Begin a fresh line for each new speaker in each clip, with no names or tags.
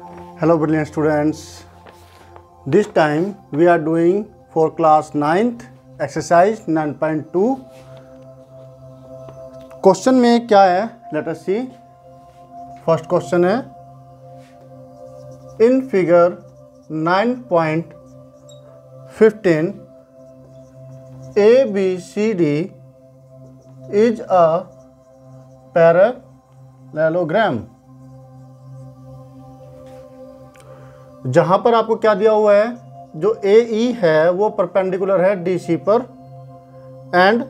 Hello brilliant students. This time we are doing for class 9th exercise 9.2. Question में क्या है let us see first question है in figure 9.15 A B C D is a parallelogram जहाँ पर आपको क्या दिया हुआ है? जो ए ई है, वो परपेंडिकुलर है डी सी पर एंड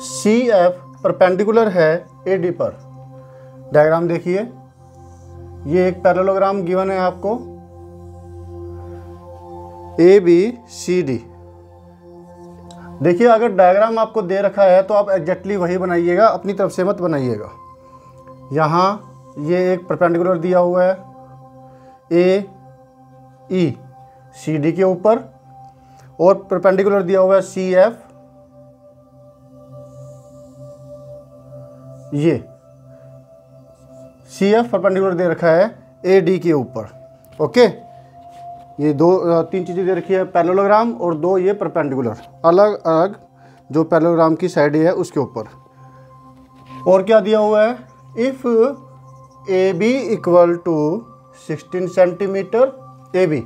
सी एफ़ परपेंडिकुलर है ए डी पर। डायग्राम देखिए। ये एक पैरेललोग्राम गिवन है आपको। ए बी सी डी देखिए, अगर डायग्राम आपको दे रखा है तो आप एग्जैक्टली वही बनाइएगा, अपनी तरफ़ से मत बनाइएगा। यहाँ ये एक परपेंडिकुलर दिया हुआ है। ए ई सी डी के ऊपर और परपेंडिकुलर दिया हुआ है सी एफ़ ये सी एफ़ परपेंडिकुलर दे रखा है ए डी के ऊपर ओके ये दो तीन चीज़ें दे रखी है पैरेललोग्राम और दो ये परपेंडिकुलर अलग अलग, जो पैरेललोग्राम की साइड है, उसके ऊपर। और क्या दिया हुआ है? If A B equal to 16 centimetre A B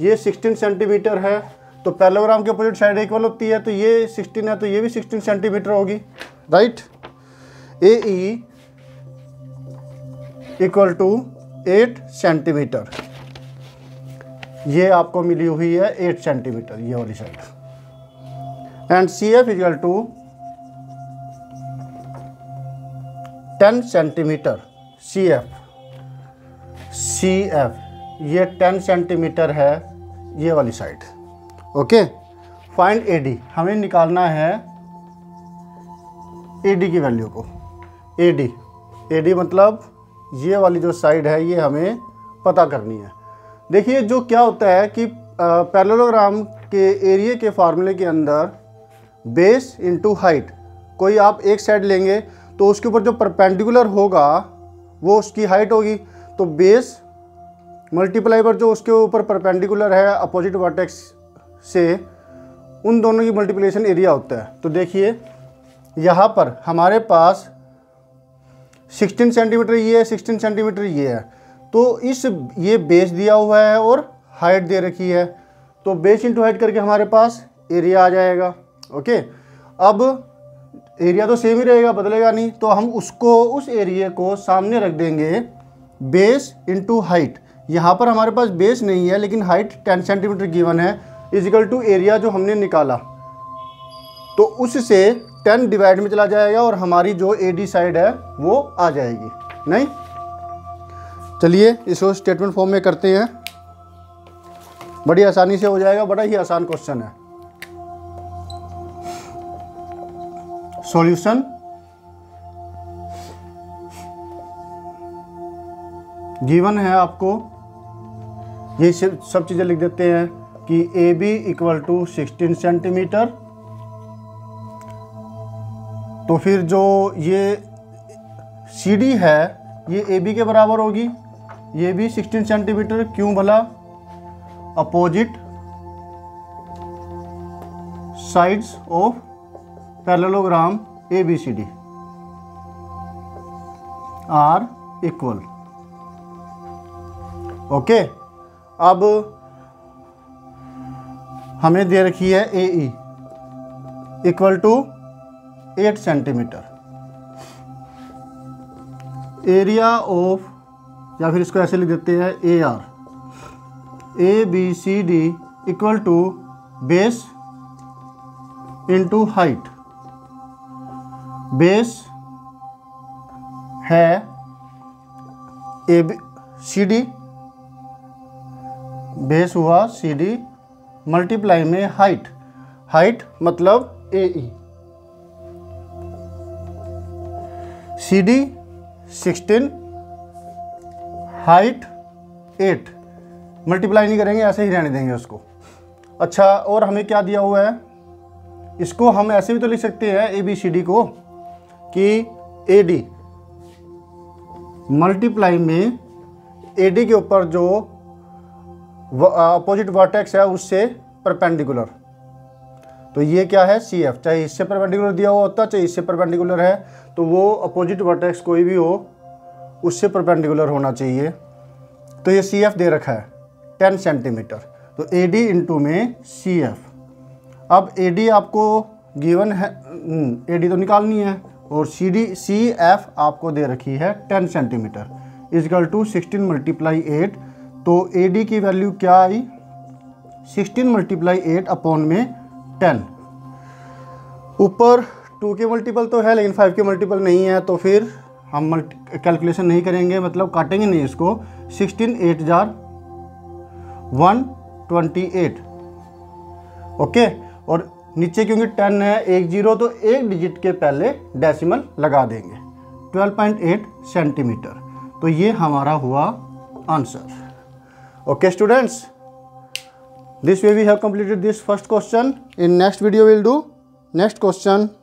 ये 16 सेंटीमीटर है तो पैरेललोग्राम के अपोजिट साइड इक्वल होती है तो ये 16 है तो ये भी 16 सेंटीमीटर होगी right A E equal to 8 centimetre ये आपको मिली हुई है 8 सेंटीमीटर ये वाली side and C F equal to 10 centimetre C F C F ये 10 सेंटीमीटर है, ये वाली side okay find A D हमें निकालना है ए डी की वैल्यू को. ए डी ए डी मतलब ये वाली जो साइड है, ये हमें पता करनी है. देखिए, जो क्या होता है कि पैरेललोग्राम के एरिया के फार्मूले के अंदर बेस इनटू हाइट कोई आप एक साइड लेंगे तो उसके ऊपर जो परपेंडिकुलर होगा, वो उसकी हाइट होगी. तो बेस मल्टीप्लाई पर जो उसके ऊपर परपेंडिकुलर है अपोजिट वर्टेक्स से, उन दोनों की मल्टीप्लिकेशन एरिया होता है। तो देखिए, यहाँ पर हमारे पास 16 सेंटीमीटर ये है 16 सेंटीमीटर ये है। तो इस ये बेस दिया हुआ है और हाइट दे रखी है। तो बेस इंटू हाइट करके हमारे पास एरिया आ जाएगा ओके अब एरिया तो सेम ही रहेगा, बदलेगा नहीं। तो हम उसको, उस एरिया को सामने रख देंगे। बेस इंटू हाइट यहाँ पर हमारे पास बेस नहीं है, लेकिन हाइट 10 सेंटीमीटर गिवन है इजिकल टू एरिया जो हमने निकाला। तो उससे 10 डिवाइड में चला जाएगा और हमारी जो ए डी साइड है, वो आ जाएगी। नहीं? चलिए इसको स्टेटमेंट फॉर्म में करते हैं। बड़ी आसानी से हो जाएगा, बड़ा ही आसान क्वेश्चन है। सॉल्यूशन गिवन है आपको। ये सब चीज़ें लिख देते हैं कि A B equal to sixteen centimetre तो फिर जो ये सी डी है, ये ए बी के बराबर होगी। ये भी 16 सेंटीमीटर क्यों भला? Opposite sides of parallelogram A B C D are equal okay? अब हमें दे रखी है A E equal to eight centimetre area of या फिर इसको ऐसे लिख देते हैं A R A B C D equal to base into height base है A B C D base हुआ सी डी मल्टीप्लाई में हाइट। हाइट मतलब A E C D sixteen, height eight. Multiply नहीं करेंगे, ऐसे ही रहने देंगे उसको। अच्छा और हमें क्या दिया हुआ है? इसको हम ऐसे भी तो लिख सकते हैं ए बी सी डी को, कि ए डी मल्टीप्लाई में ए डी के ऊपर जो अपोजिट वर्टेक्स है उससे परपेंडिकुलर तो ये क्या है? सी एफ़ चाहे इससे परपेंडिकुलर दिया हुआ होता चाहे इससे परपेंडिकुलर है तो वो अपोजिट वर्टेक्स कोई भी हो उससे परपेंडिकुलर होना चाहिए। तो ये सी एफ़ दे रखा है टेन सेंटीमीटर तो ए डी इंटू में सी एफ़ अब ए डी आपको गिवन है ए हम्म, डी तो निकालनी है और सी डी सी एफ़ आपको दे रखी है ten centimetre equal to sixteen multiply eight तो ए डी की वैल्यू क्या आई? सिक्सटीन मल्टीप्लाई एट अपॉन में टेन ऊपर टू के मल्टीपल तो है, लेकिन फाइव के मल्टीपल नहीं है तो फिर हम मल्टी कैलकुलेशन नहीं करेंगे मतलब काटेंगे नहीं इसको. सिक्सटीन एट जार वन ट्वेंटी एट ओके और नीचे क्योंकि टेन है, एक ज़ीरो तो एक डिजिट के पहले डेसिमल लगा देंगे. ट्वेल्व पॉइंट एट सेंटीमीटर तो ये हमारा हुआ answer okay students. This way we have completed this first question. In next video we will do next question.